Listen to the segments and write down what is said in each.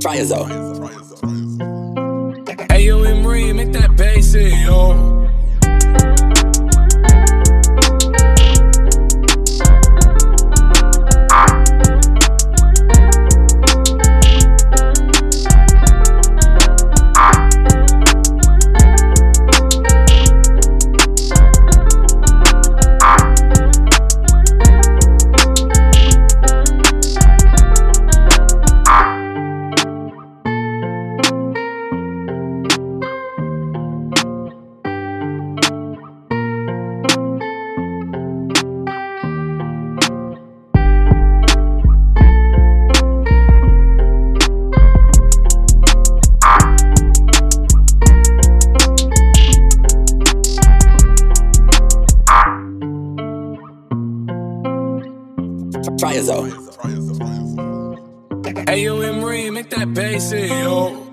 Try it though. Hey yo, make that bass yo. Try it though. Hey yo, make that bass yo.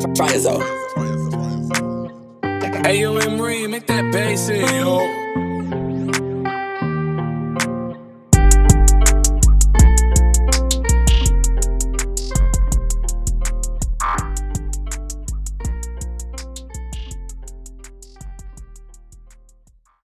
Try it though. Hey yo, make that bass in, yo.